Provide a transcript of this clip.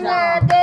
妈妈，